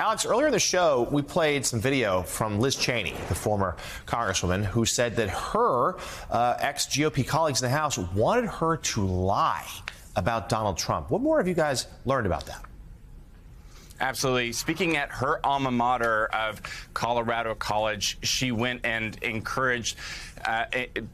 Alex, earlier in the show, we played some video from Liz Cheney, the former congresswoman, who said that her uh, ex GOP colleagues in the House wanted her to lie about Donald Trump. What more have you guys learned about that? Absolutely. Speaking at her alma mater of Colorado College, she went and encouraged, uh,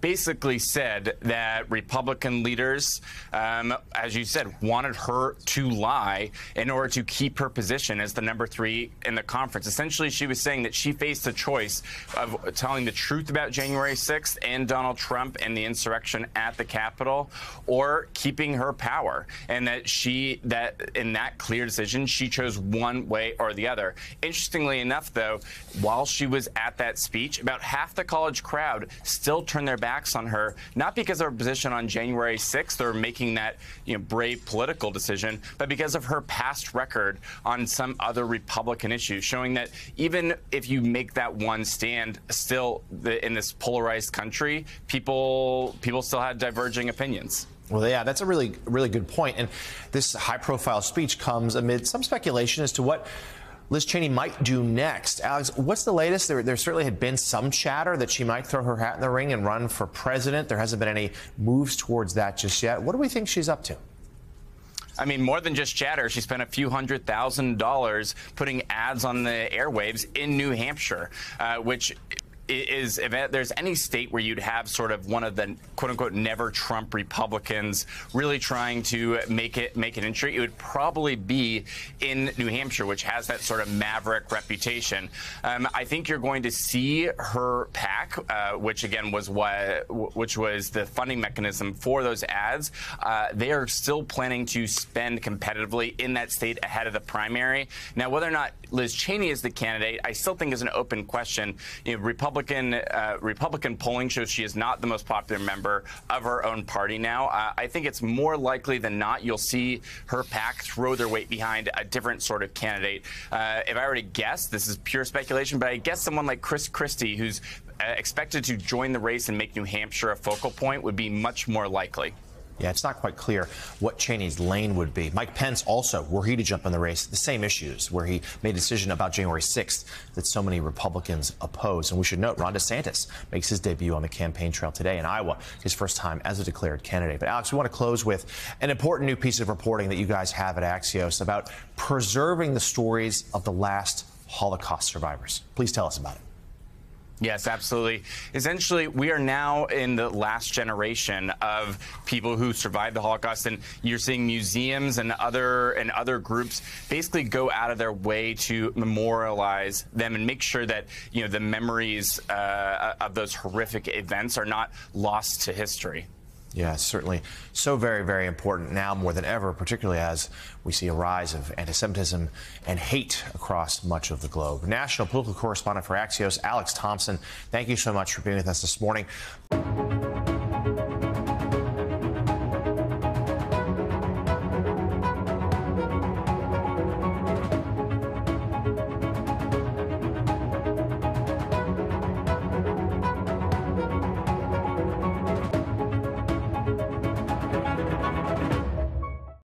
basically said that Republican leaders, um, as you said, wanted her to lie in order to keep her position as the number three in the conference. Essentially, she was saying that she faced a choice of telling the truth about January 6th and Donald Trump and the insurrection at the Capitol or keeping her power. And that she, that in that clear decision, she chose one way or the other. Interestingly enough, though, while she was at that speech, about half the college crowd still turned their backs on her, not because of her position on January 6th or making that you know, brave political decision, but because of her past record on some other Republican issues, showing that even if you make that one stand, still the, in this polarized country, people people still had diverging opinions. Well, yeah, that's a really, really good point. And this high profile speech comes amid some speculation as to what Liz Cheney might do next. Alex, what's the latest? There, there, certainly had been some chatter that she might throw her hat in the ring and run for president. There hasn't been any moves towards that just yet. What do we think she's up to? I mean, more than just chatter. She spent a few hundred thousand dollars putting ads on the airwaves in New Hampshire, uh, which is if there's any state where you'd have sort of one of the quote unquote never Trump Republicans really trying to make it make an entry, it would probably be in New Hampshire, which has that sort of maverick reputation. Um, I think you're going to see her PAC, uh, which again was what which was the funding mechanism for those ads. Uh, they are still planning to spend competitively in that state ahead of the primary. Now, whether or not Liz Cheney is the candidate, I still think is an open question. You know, Republicans Republican uh, Republican polling shows she is not the most popular member of her own party now. Uh, I think it's more likely than not you'll see her PAC throw their weight behind a different sort of candidate. Uh, if I were to guess, this is pure speculation, but I guess someone like Chris Christie, who's uh, expected to join the race and make New Hampshire a focal point, would be much more likely. Yeah, it's not quite clear what Cheney's lane would be. Mike Pence also, were he to jump in the race, the same issues, where he made a decision about January 6th that so many Republicans oppose. And we should note Ron DeSantis makes his debut on the campaign trail today in Iowa, his first time as a declared candidate. But Alex, we want to close with an important new piece of reporting that you guys have at Axios about preserving the stories of the last Holocaust survivors. Please tell us about it. Yes, absolutely. Essentially, we are now in the last generation of people who survived the Holocaust, and you're seeing museums and other and other groups basically go out of their way to memorialize them and make sure that you know the memories uh, of those horrific events are not lost to history. Yeah, certainly. So very, very important now more than ever, particularly as we see a rise of anti Semitism and hate across much of the globe. National political correspondent for Axios, Alex Thompson, thank you so much for being with us this morning.